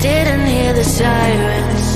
didn't hear the sirens.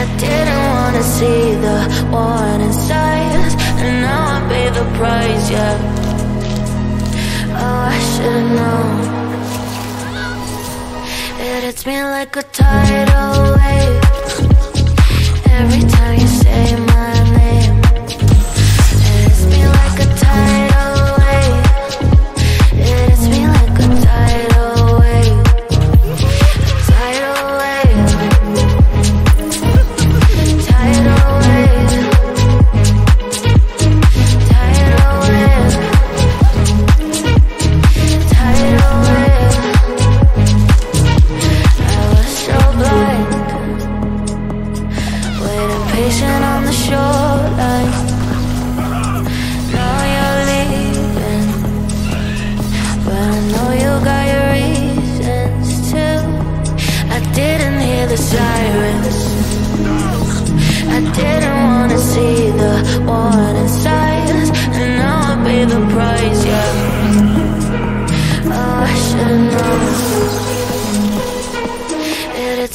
I didn't wanna see the warning signs And now I pay the price, yeah. Oh, I should've known. It hits me like a tidal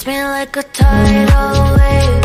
It's been like a tidal wave.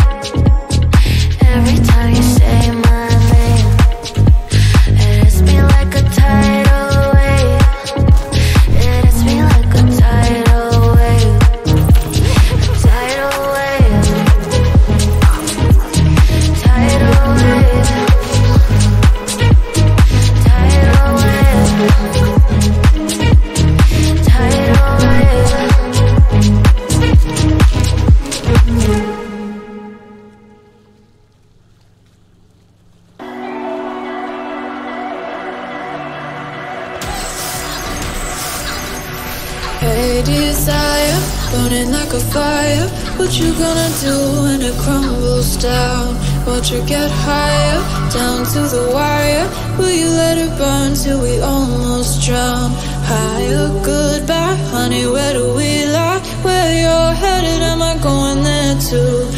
a desire burning like a fire. What you gonna do when it crumbles down? Won't you get higher, down to the wire? Will you let it burn till we almost drown? Higher, goodbye, honey. Where do we lie? Where you're headed? Am I going there too?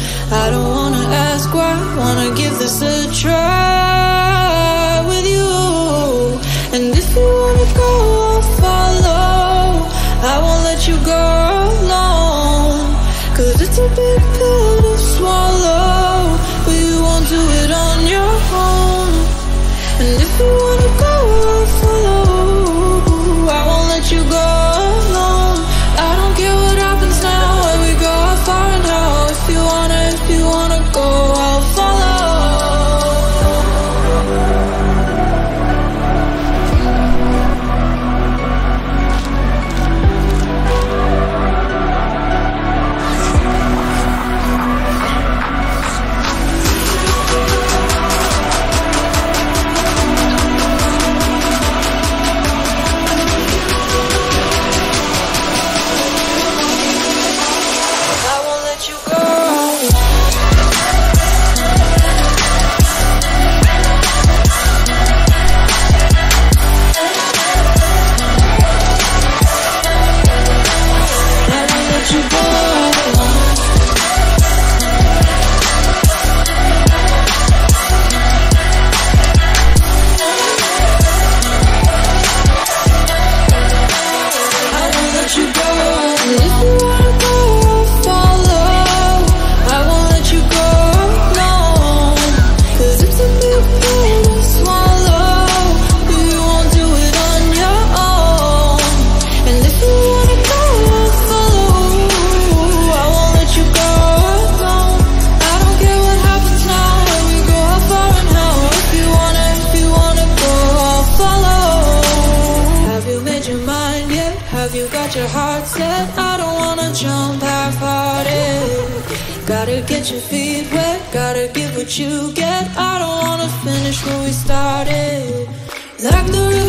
I don't wanna ask why. Wanna give this a try with you. And if you wanna go. I won't let you go. your heart set. I don't wanna jump half-hearted. Gotta get your feet wet, gotta give what you get. I don't wanna finish where we started. Like the